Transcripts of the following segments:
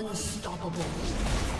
Unstoppable.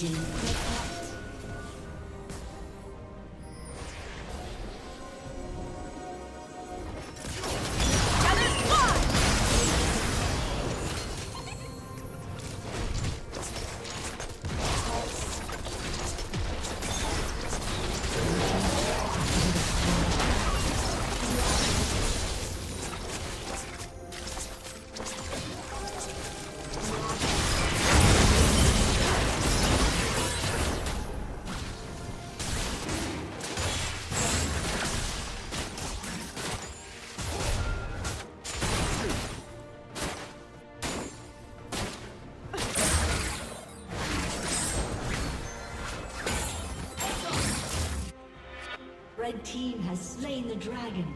Dominating. Slain the dragon.